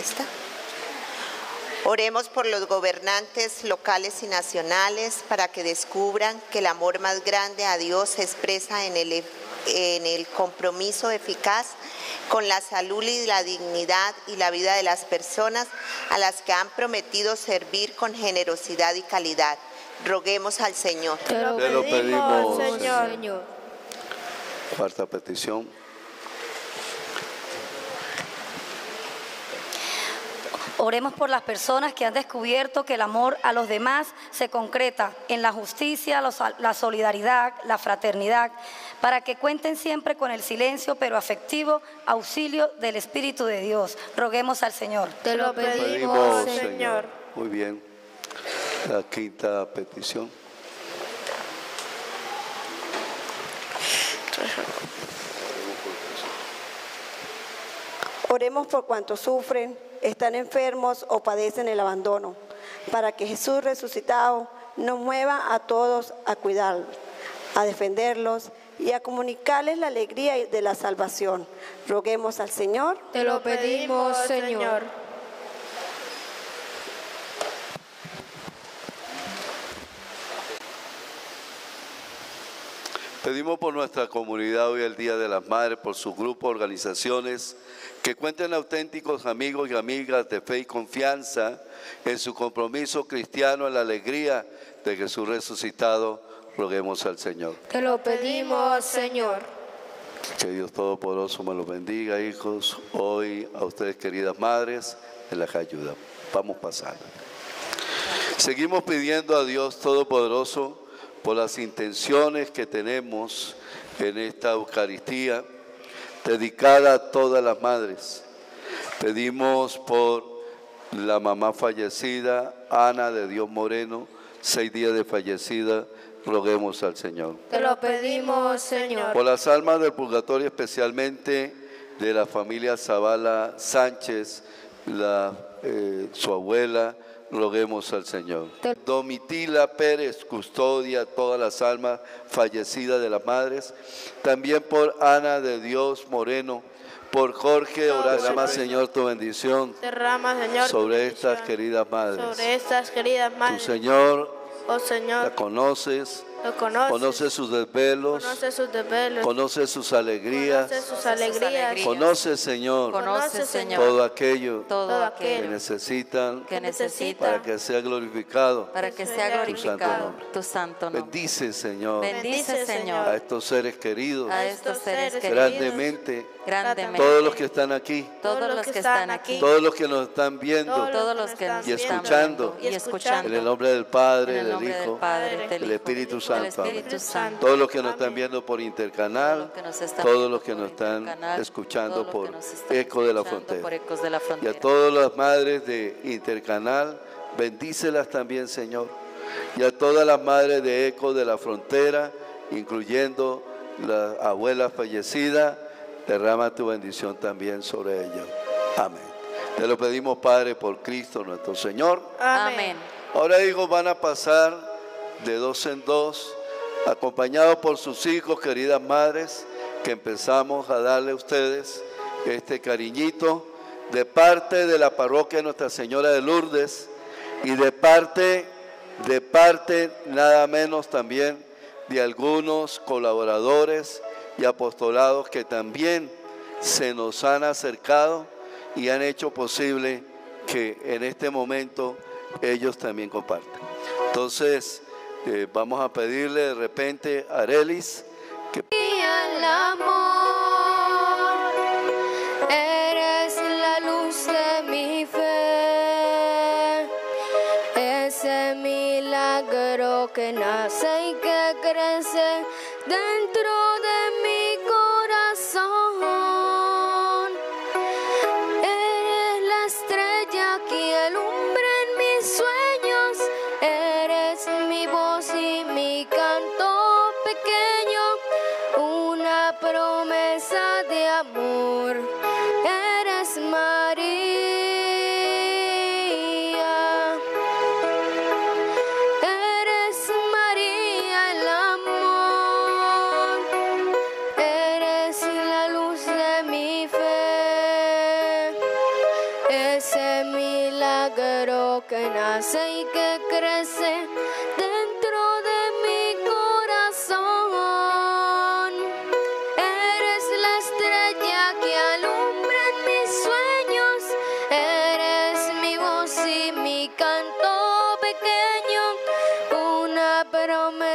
está. Oremos por los gobernantes locales y nacionales para que descubran que el amor más grande a Dios se expresa en el, en el compromiso eficaz con la salud y la dignidad y la vida de las personas a las que han prometido servir con generosidad y calidad. Roguemos al Señor. Te lo Te lo pedimos, Señor. Señor. Cuarta petición. Oremos por las personas que han descubierto que el amor a los demás se concreta en la justicia, la solidaridad, la fraternidad, para que cuenten siempre con el silencio pero afectivo auxilio del Espíritu de Dios. Roguemos al Señor. Te lo Pedimos, Señor. Muy bien. La quinta petición. Oremos por cuantos sufren, están enfermos o padecen el abandono, para que Jesús resucitado nos mueva a todos a cuidarlos, a defenderlos y a comunicarles la alegría de la salvación. Roguemos al Señor. Te lo pedimos, Señor. Pedimos por nuestra comunidad hoy el Día de las Madres, por sus grupos, organizaciones, que cuenten auténticos amigos y amigas de fe y confianza en su compromiso cristiano, en la alegría de Jesús resucitado. Roguemos al Señor. Te lo pedimos, Señor. Que Dios Todopoderoso me los bendiga, hijos. Hoy a ustedes, queridas madres, me las ayuda. Vamos pasando. Seguimos pidiendo a Dios Todopoderoso por las intenciones que tenemos en esta Eucaristía dedicada a todas las madres. Pedimos por la mamá fallecida, Ana de Dios Moreno, seis días de fallecida, roguemos al Señor. Te lo pedimos, Señor. Por las almas del purgatorio, especialmente de la familia Zavala Sánchez, la, eh, su abuela, roguemos al Señor. Domitila Pérez custodia todas las almas fallecidas de las madres. También por Ana de Dios Moreno, por Jorge Horacio, Señor, tu bendición Derrama, Señor. tu sobre estas bendición queridas madres. Sobre estas queridas Tu madres. Señor Oh la Señor, conoces, lo conoces. conoce sus desvelos, Conoce sus deberes. conoce sus alegrías. Conoce sus alegrías. Conoce, Señor, Conoce, Señor, todo aquello todo que aquello aquello necesitan que necesita para que sea glorificado. para que sea Tu santo glorificado nombre. tu santo nombre. Bendice, Señor, Bendice, Bendice, a Señor, estos seres queridos, a estos seres queridos grandemente, grandemente. todos los que están aquí, Todos los que están aquí, todos los que nos están viendo, todos los que nos Y están escuchando. viendo y escuchando. en el nombre del Padre, del Hijo, del Espíritu Santo. Todos los que nos están viendo por intercanal, todos los que nos están escuchando por Eco de la Frontera. Y a todas las madres de Intercanal, bendícelas también, Señor. Y a todas las madres de Eco de la Frontera, incluyendo la abuela fallecida, derrama tu bendición también sobre ellos. Amén. Te lo pedimos, Padre, por Cristo nuestro Señor. Amén. Ahora, hijos, van a pasar de dos en dos, acompañados por sus hijos, queridas madres, que empezamos a darle a ustedes este cariñito de parte de la parroquia Nuestra Señora de Lourdes y de parte, de parte nada menos también de algunos colaboradores y apostolados que también se nos han acercado y han hecho posible que en este momento ellos también compartan. Entonces, eh, vamos a pedirle de repente a Arelis que el amor, eres la luz de mi fe, ese milagro que nace y que crece amor, eres María. Eres María el amor, eres la luz de mi fe. Ese milagro que nace y que crece dentro de mí.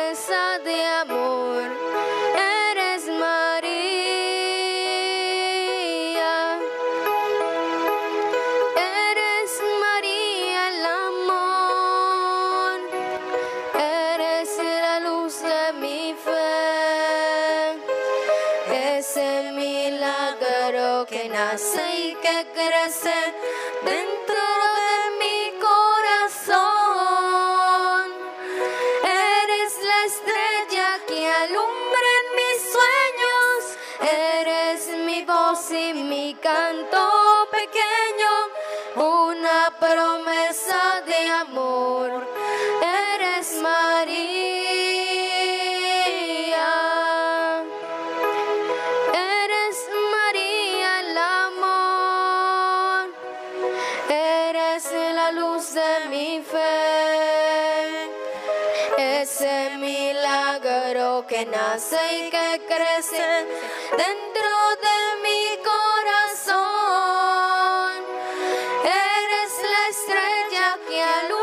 de amor, eres María. Eres María el amor, eres la luz de mi fe. Ese milagro que nace y que crece dentro que nace y que crece dentro de mi corazón. Eres la estrella que alumbra.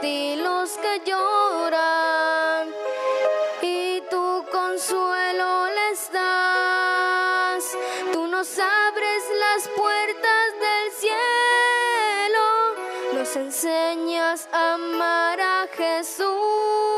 ti los que lloran y tu consuelo les das. Tú nos abres las puertas del cielo, nos enseñas a amar a Jesús.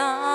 sun.